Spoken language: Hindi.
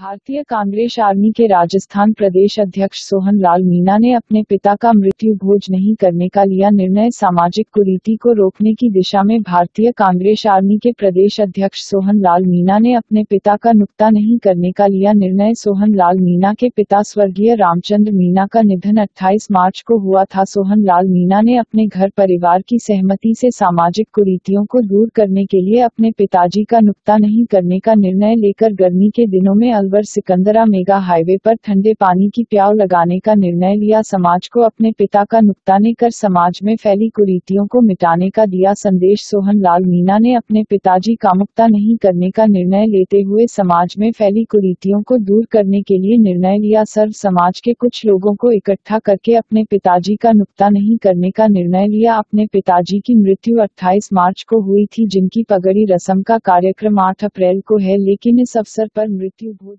भारतीय कांग्रेस आर्मी के राजस्थान प्रदेश अध्यक्ष सोहन लाल मीना ने अपने पिता का मृत्यु भोज नहीं करने का लिया निर्णय। सामाजिक कुरीति को रोकने की दिशा में भारतीय कांग्रेस आर्मी के प्रदेश अध्यक्ष सोहन लाल मीना ने अपने पिता का नुकता नहीं करने का लिया निर्णय। सोहन लाल मीना के पिता स्वर्गीय रामचंद्र मीना का निधन 28 मार्च को हुआ था। सोहन लाल मीना ने अपने घर परिवार की सहमति से सामाजिक कुरीतियों को दूर करने के लिए अपने पिताजी का नुकता नहीं करने का निर्णय लेकर गर्मी के दिनों में अलवर सिकंदरा मेगा हाईवे पर ठंडे पानी की प्याव लगाने का निर्णय लिया। समाज को अपने पिता का नुकताने कर समाज में फैली कुरीतियों को मिटाने का दिया संदेश। सोहन लाल मीना ने अपने पिताजी का मुक्ता नहीं करने का निर्णय लेते हुए समाज में फैली कुरीतियों को दूर करने के लिए निर्णय लिया। सर्व समाज के कुछ लोगों को इकट्ठा करके अपने पिताजी का नुकता नहीं करने का निर्णय लिया। अपने पिताजी की मृत्यु 28 मार्च को हुई थी, जिनकी पगड़ी रस्म का कार्यक्रम आठ अप्रैल को है, लेकिन इस अवसर पर मृत्यु भोज